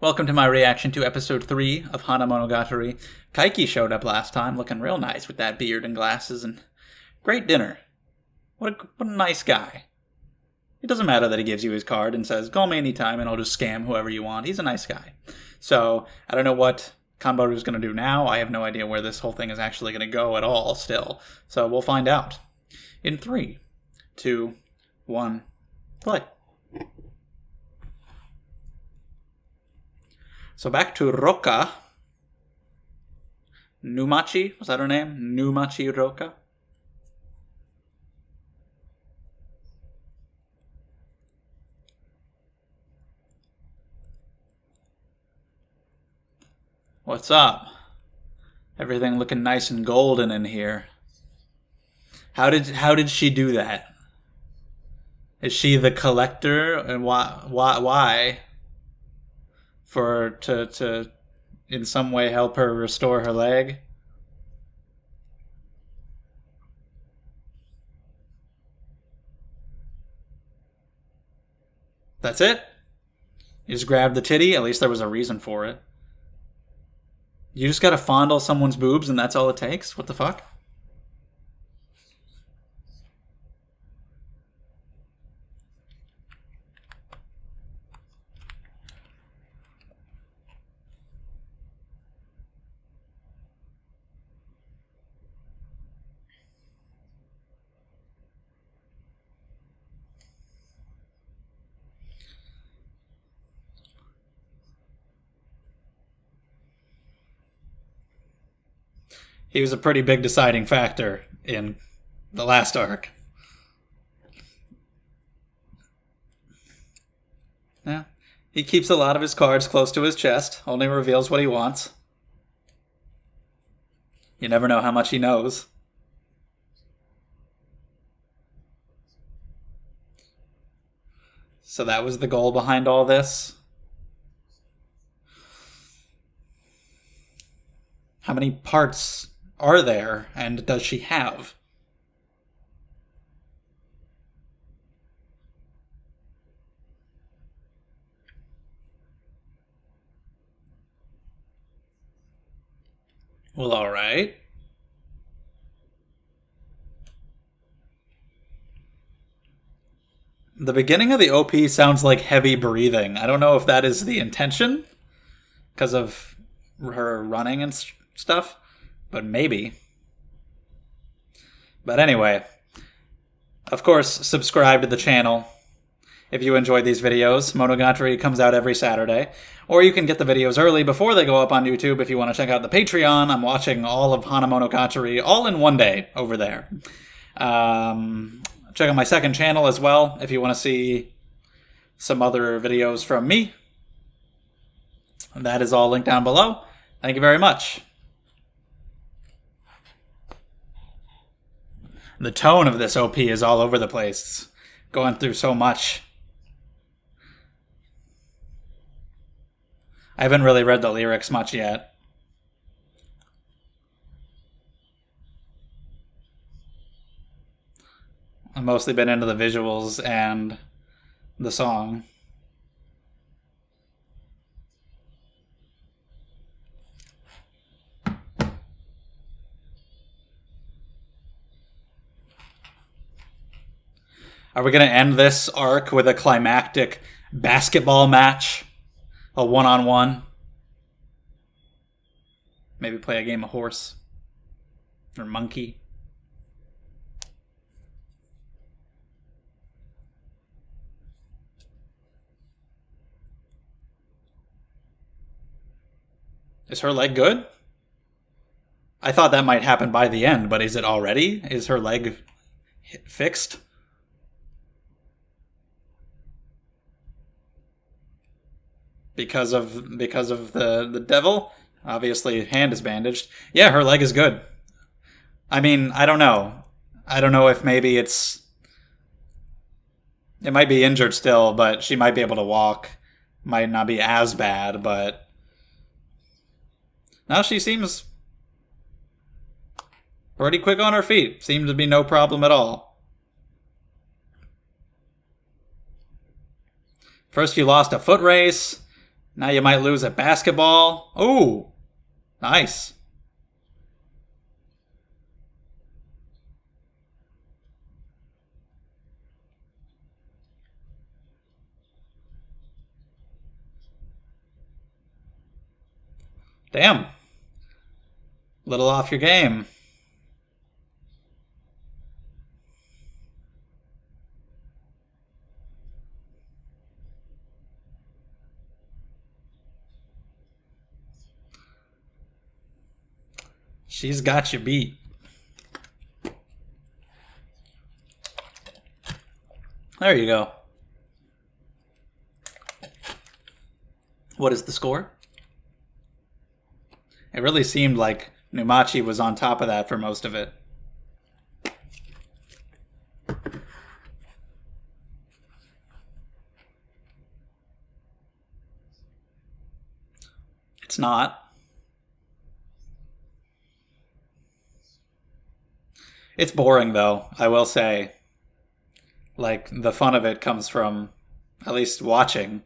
Welcome to my reaction to episode 3 of Hana Monogatari. Kaiki showed up last time looking real nice with that beard and glasses and great dinner. What a, what a nice guy. It doesn't matter that he gives you his card and says, call me anytime and I'll just scam whoever you want. He's a nice guy. So, I don't know what Kanbaru's going to do now. I have no idea where this whole thing is actually going to go at all still. So, we'll find out. In three, two, one, play. So back to Roka. Numachi, was that her name? Numachi Roka? What's up? Everything looking nice and golden in here. How did how did she do that? Is she the collector and why why why? For to to in some way help her restore her leg. That's it. You just grab the titty. At least there was a reason for it. You just gotta fondle someone's boobs and that's all it takes? What the fuck? He was a pretty big deciding factor in the last arc. Yeah. He keeps a lot of his cards close to his chest, only reveals what he wants. You never know how much he knows. So that was the goal behind all this. How many parts are there and does she have? Well, all right. The beginning of the OP sounds like heavy breathing. I don't know if that is the intention because of her running and stuff but maybe. But anyway, of course, subscribe to the channel if you enjoyed these videos. Monogatari comes out every Saturday. Or you can get the videos early before they go up on YouTube if you want to check out the Patreon. I'm watching all of Hana Monogatari all in one day over there. Um, check out my second channel as well if you want to see some other videos from me. That is all linked down below. Thank you very much. The tone of this OP is all over the place. It's going through so much. I haven't really read the lyrics much yet. I've mostly been into the visuals and the song. Are we going to end this arc with a climactic basketball match? A one on one? Maybe play a game of horse? Or monkey? Is her leg good? I thought that might happen by the end, but is it already? Is her leg fixed? Because of because of the the devil. Obviously, hand is bandaged. Yeah, her leg is good. I mean, I don't know. I don't know if maybe it's it might be injured still, but she might be able to walk. Might not be as bad, but now she seems pretty quick on her feet. Seems to be no problem at all. First, you lost a foot race. Now you might lose at basketball. Ooh, nice. Damn. Little off your game. She's got you beat. There you go. What is the score? It really seemed like Numachi was on top of that for most of it. It's not. It's boring though, I will say. Like the fun of it comes from at least watching.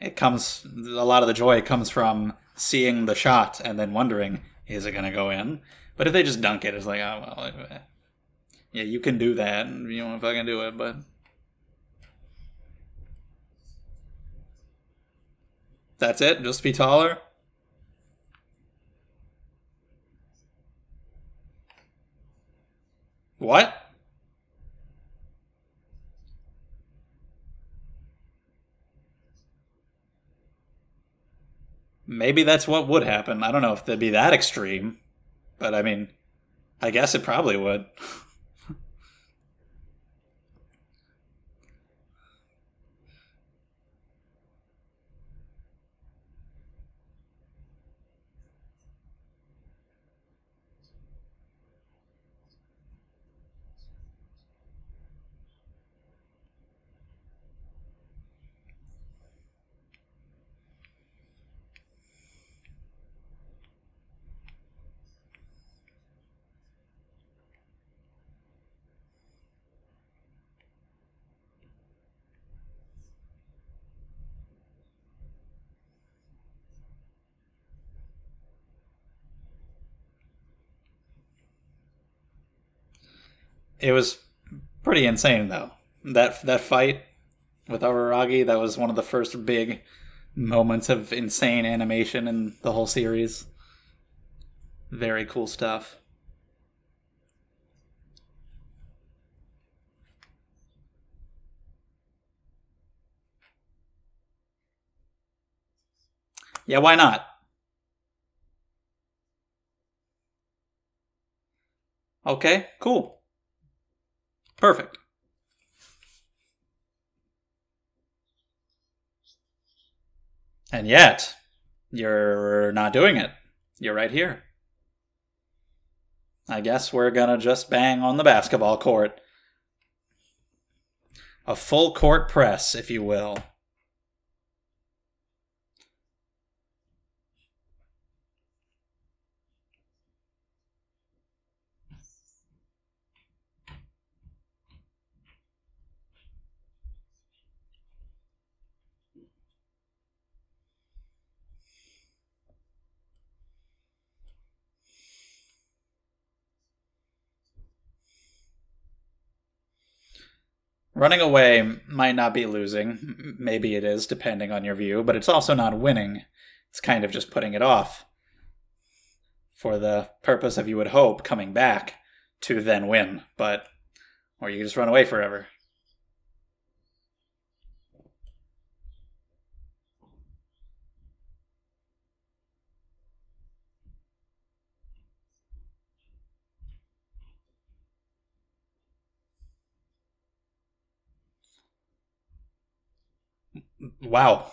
It comes a lot of the joy comes from seeing the shot and then wondering, is it going to go in? But if they just dunk it, it's like, oh, well, yeah, you can do that. You know, if I can do it, but. That's it? Just be taller? What? maybe that's what would happen. I don't know if they'd be that extreme, but I mean, I guess it probably would. It was pretty insane though. That that fight with Araragi, that was one of the first big moments of insane animation in the whole series. Very cool stuff. Yeah, why not? Okay, cool. Perfect. And yet, you're not doing it. You're right here. I guess we're gonna just bang on the basketball court. A full court press, if you will. Running away might not be losing. Maybe it is, depending on your view, but it's also not winning. It's kind of just putting it off for the purpose of, you would hope, coming back to then win. But, or you just run away forever. Wow.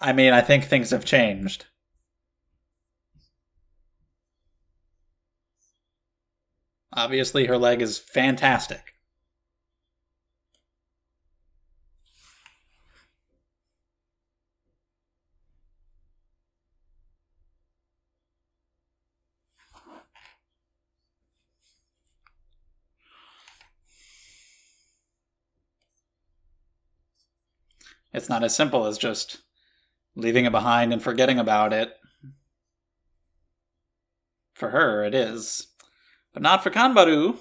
I mean, I think things have changed. Obviously, her leg is fantastic. It's not as simple as just leaving it behind and forgetting about it. For her, it is. But not for Kanbaru.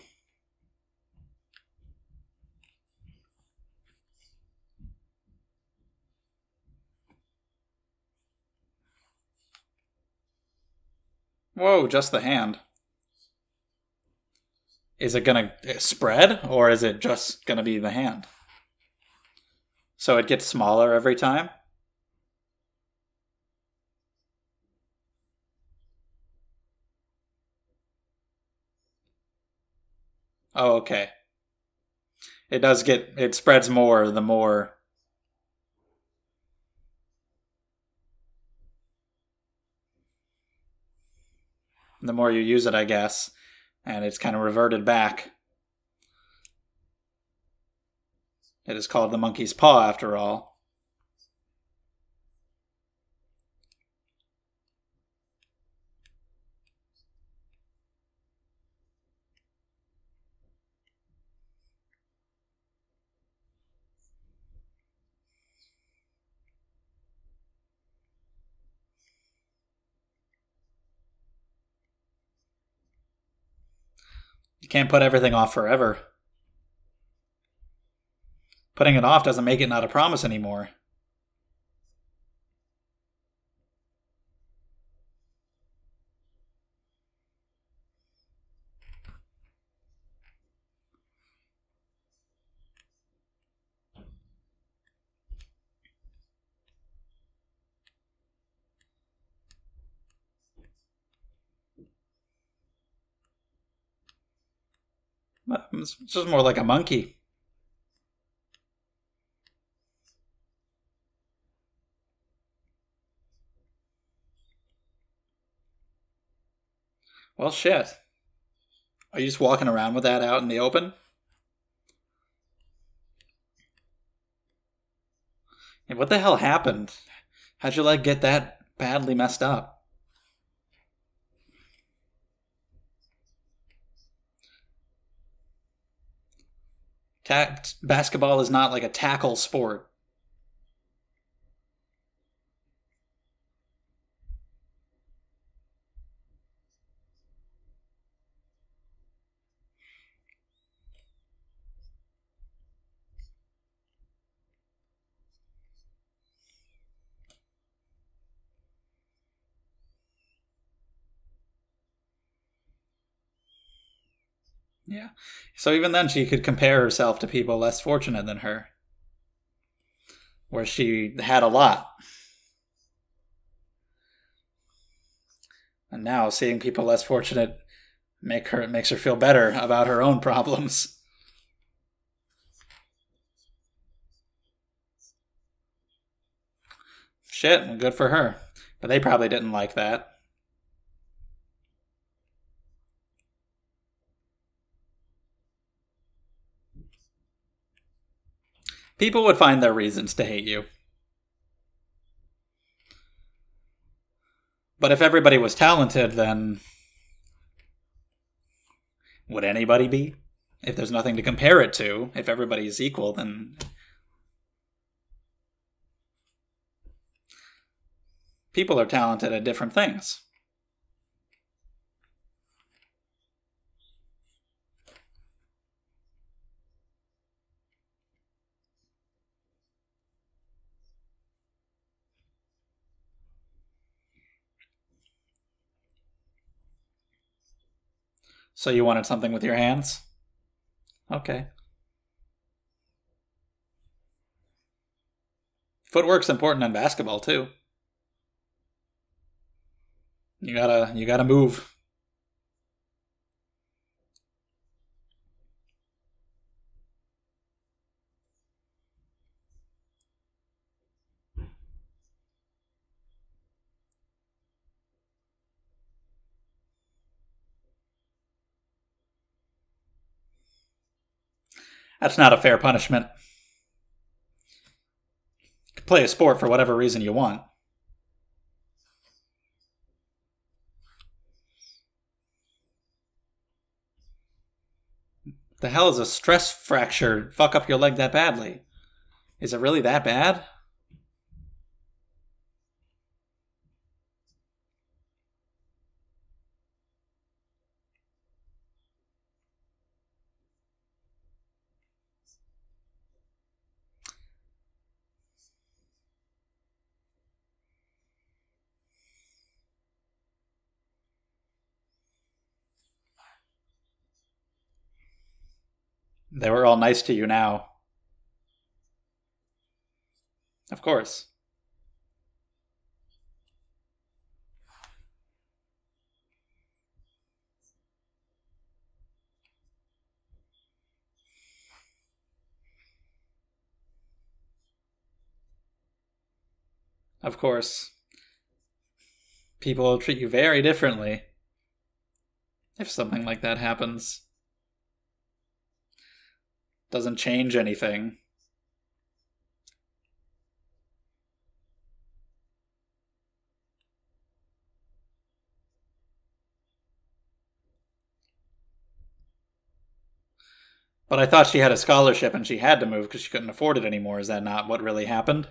Whoa, just the hand. Is it to spread, or is it just to be the hand? So it gets smaller every time? Oh, okay. It does get, it spreads more the more. The more you use it, I guess. And it's kind of reverted back. It is called the monkey's paw, after all. You can't put everything off forever. Putting it off doesn't make it not a promise anymore. It's just more like a monkey. Well, shit. Are you just walking around with that out in the open? Yeah, what the hell happened? How'd your leg get that badly messed up? Ta- basketball is not like a tackle sport. Yeah. So even then, she could compare herself to people less fortunate than her, where she had a lot. And now seeing people less fortunate make her makes her feel better about her own problems. Shit, good for her. But they probably didn't like that. People would find their reasons to hate you. But if everybody was talented, then would anybody be? If there's nothing to compare it to, if everybody is equal, then people are talented at different things. So you wanted something with your hands? Okay. Footwork's important in basketball too. You gotta you gotta move. That's not a fair punishment. You can play a sport for whatever reason you want. The hell is a stress fracture fuck up your leg that badly? Is it really that bad? They were all nice to you now. Of course. Of course. People will treat you very differently if something like that happens. Doesn't change anything. But I thought she had a scholarship and she had to move because she couldn't afford it anymore. Is that not what really happened?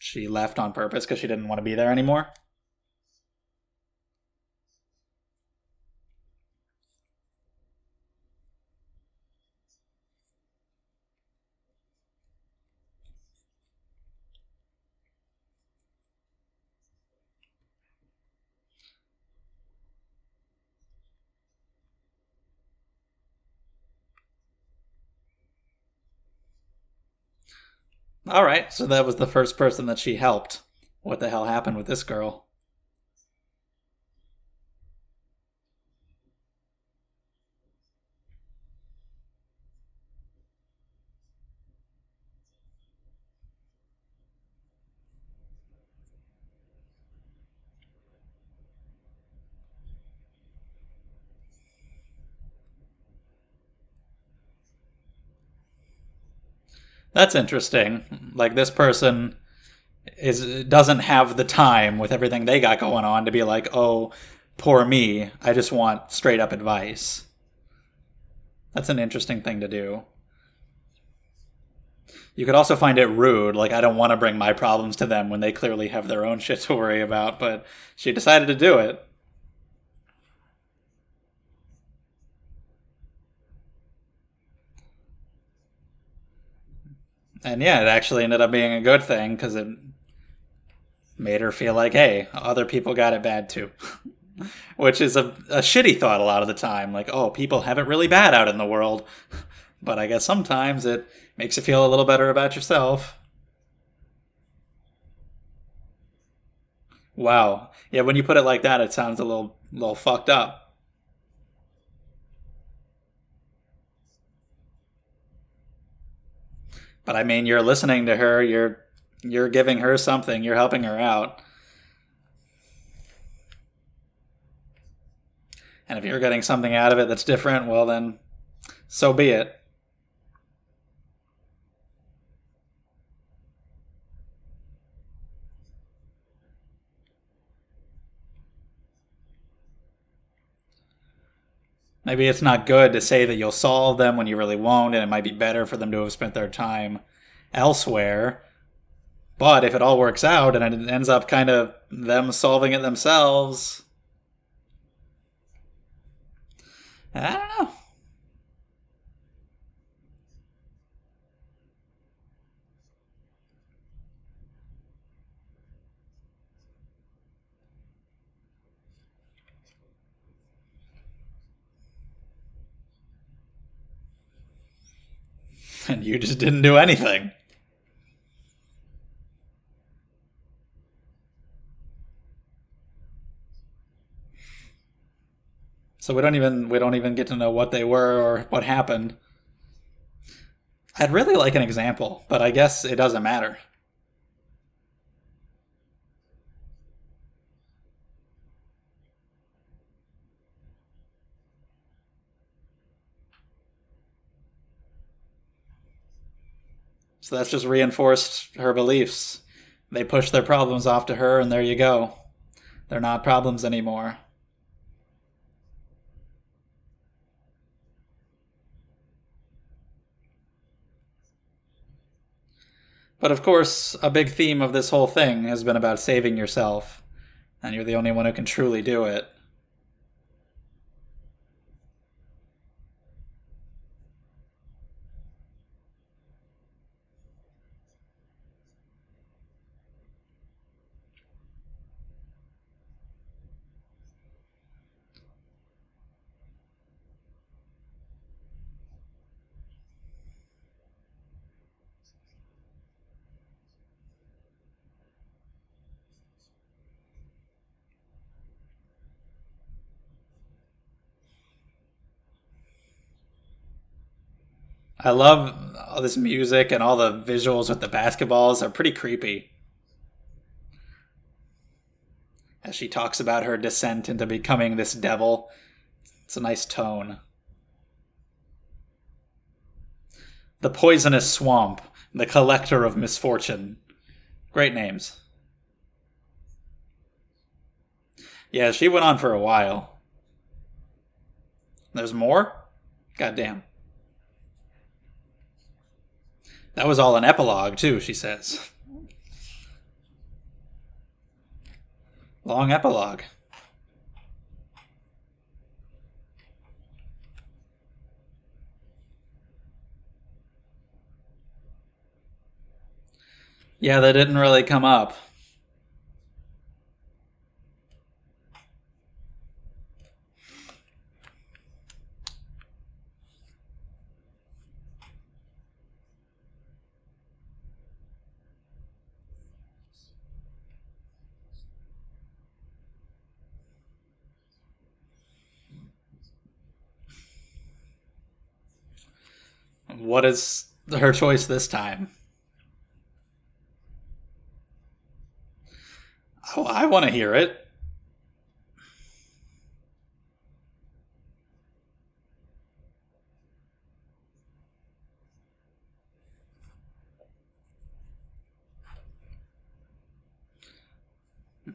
She left on purpose because she didn't want to be there anymore? All right, so that was the first person that she helped. What the hell happened with this girl? That's interesting. Like this person is doesn't have the time with everything they got going on to be like, "Oh, poor me. I just want straight up advice." That's an interesting thing to do. You could also find it rude, like I don't want to bring my problems to them when they clearly have their own shit to worry about, but she decided to do it. And yeah, it actually ended up being a good thing because it made her feel like, hey, other people got it bad too. Which is a, a shitty thought a lot of the time. Like, oh, people have it really bad out in the world. But I guess sometimes it makes you feel a little better about yourself. Wow. Yeah, when you put it like that, it sounds a little, little fucked up. But I mean, you're listening to her. You're you're giving her something. You're helping her out. And if you're getting something out of it that's different, well then so be it. Maybe it's not good to say that you'll solve them when you really won't, and it might be better for them to have spent their time elsewhere. But if it all works out and it ends up kind of them solving it themselves, I don't know. and you just didn't do anything. So we don't even we don't even get to know what they were or what happened. I'd really like an example, but I guess it doesn't matter. So that's just reinforced her beliefs. They push their problems off to her, and there you go. They're not problems anymore. But of course, a big theme of this whole thing has been about saving yourself, and you're the only one who can truly do it. I love all this music and all the visuals with the basketballs are pretty creepy. As she talks about her descent into becoming this devil, it's a nice tone. The Poisonous Swamp, The Collector of Misfortune. Great names. Yeah, she went on for a while. There's more? Goddamn. That was all an epilogue, too, she says. Long epilogue. Yeah, that didn't really come up. What is her choice this time? Oh, I want to hear it.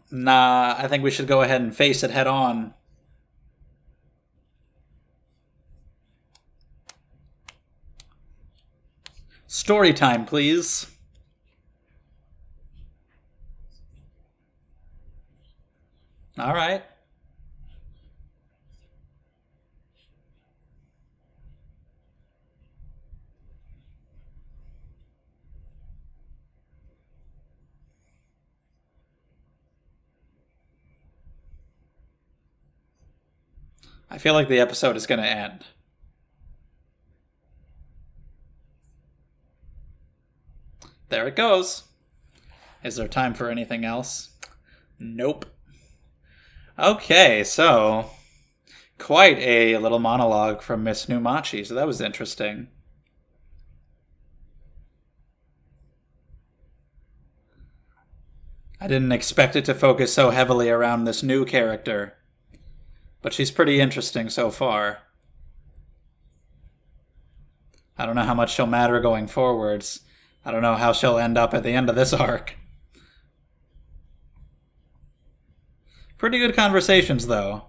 Nah, I think we should go ahead and face it head on. Story time, please. All right. I feel like the episode is going to end. There it goes. Is there time for anything else? Nope. Okay, so quite a little monologue from Miss Numachi, so that was interesting. I didn't expect it to focus so heavily around this new character, but she's pretty interesting so far. I don't know how much she'll matter going forwards. I don't know how she'll end up at the end of this arc. Pretty good conversations, though.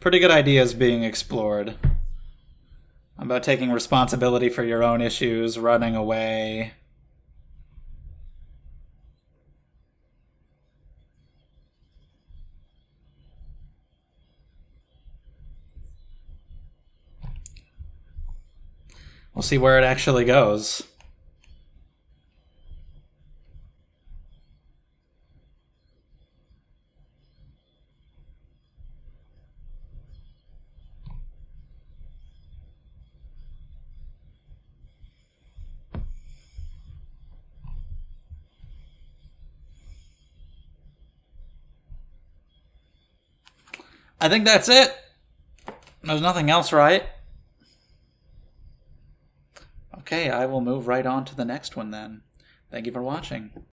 Pretty good ideas being explored. About taking responsibility for your own issues, running away. We'll see where it actually goes. I think that's it. There's nothing else, right? Okay, I will move right on to the next one then. Thank you for watching.